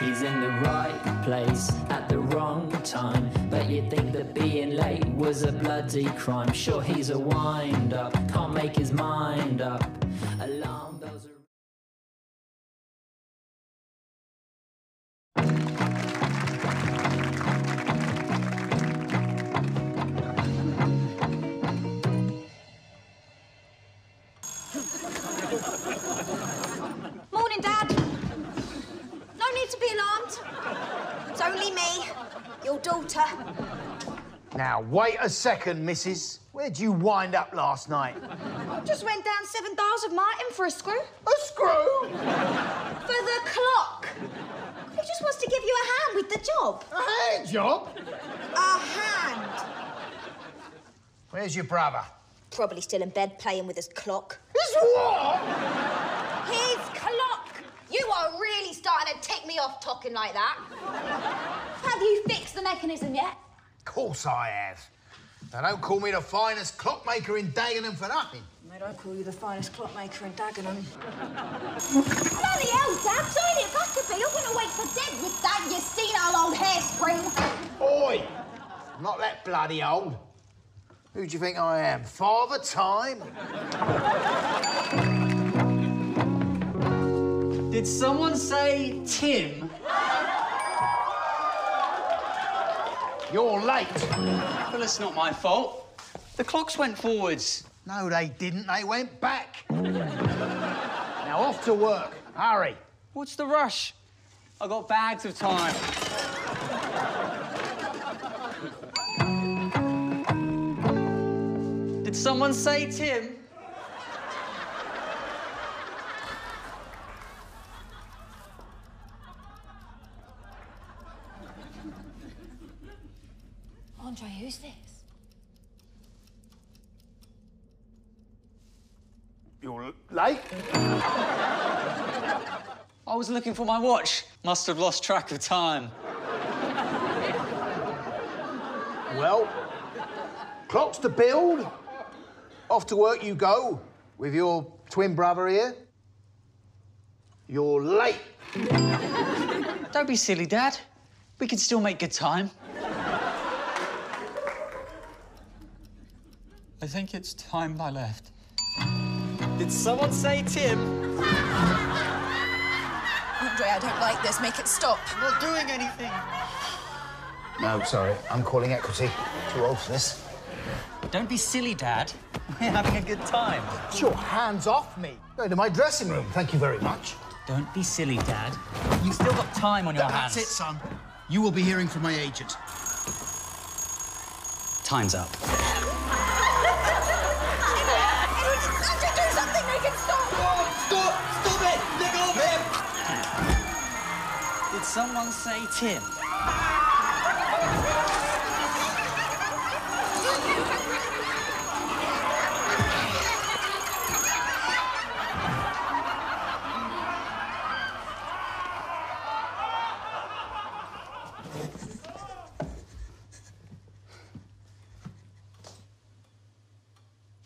He's in the right place at the wrong time. But you'd think that being late was a bloody crime. Sure, he's a wind up, can't make his mind up. Alarm bells are. Morning, Dad. No need to be alarmed. It's only me, your daughter. Now, wait a second, missus. Where'd you wind up last night? I just went down Seven Dials of Martin for a screw. A screw? For the clock. He just wants to give you a hand with the job. A hand job? A hand. Where's your brother? Probably still in bed playing with his clock. His what? His clock! You are really starting to tick me off talking like that. Have you fixed the mechanism yet? Of course I have. Now, don't call me the finest clockmaker in Dagenham for nothing. They don't call you the finest clockmaker in Dagenham. Bloody hell, Dad! Sign it back a bit. I wouldn't wait for dead with that, you senile old hairspring. Oi! I'm not that bloody old. Who do you think I am? Father Time? Did someone say Tim? You're late. Well, it's not my fault. The clocks went forwards. No, they didn't. They went back. now, off to work. Hurry. What's the rush? I got bags of time. Did someone say Tim? Andre, who's this? You're late? I was looking for my watch. Must have lost track of time. Well, clocks to build. Off to work you go with your twin brother here. You're late. Don't be silly, Dad. We can still make good time. I think it's time I left. Did someone say Tim? Andre, I don't like this. Make it stop. I'm not doing anything. No, sorry. I'm calling equity. Too old for this. Don't be silly, Dad. We're having a good time. Get your hands off me. Go to my dressing room. Thank you very much. Don't be silly, Dad. You've still got time on your That's hands. That's it, son. You will be hearing from my agent. Time's up. Someone say Tim?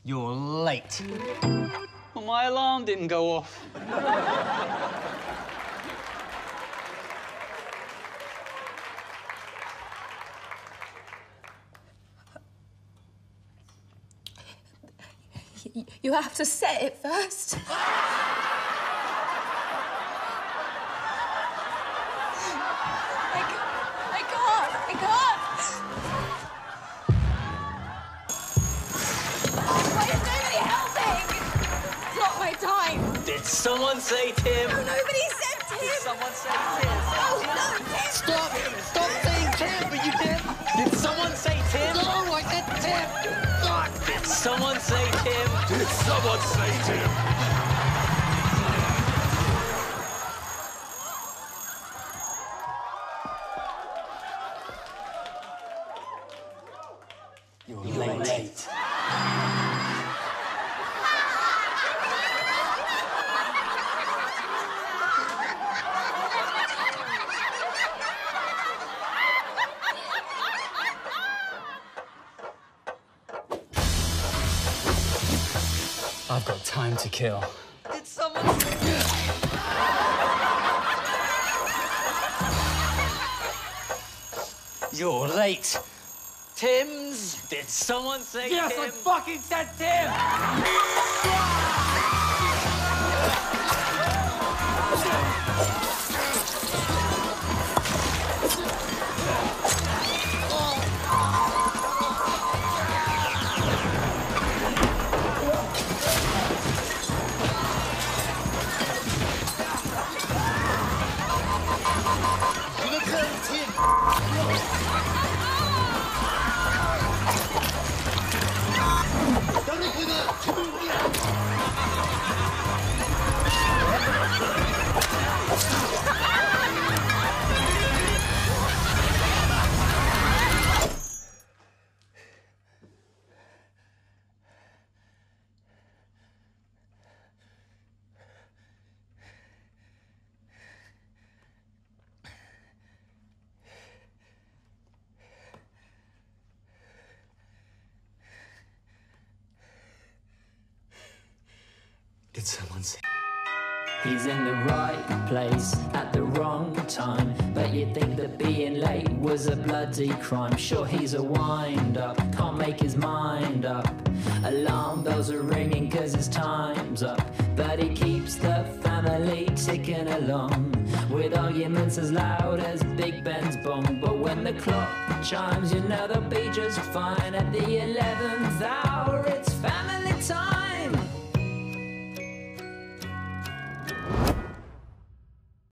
You're late. Well, my alarm didn't go off. You have to set it first. I can't. I can't. Why is nobody helping? It's not my time. Did someone say Tim? No, nobody said Tim. Did someone say Tim? Oh, no, Tim. Stop! Stop saying Tim, but you did. Did someone say Tim? No, I said Tim. Fuck! Did someone say Tim? Someone say Tim? I've got time to kill. Did someone... You're late. Tim's? Did someone say Yes, Tim? I fucking said Tim! Did someone say? He's in the right place at the wrong time. But you'd think that being late was a bloody crime. Sure, he's a wind up, can't make his mind up. Alarm bells are ringing cause his time's up. But he keeps the family ticking along. With arguments as loud as Big Ben's bong. But when the clock chimes, you know they'll be just fine. At the 11th hour, it's family time.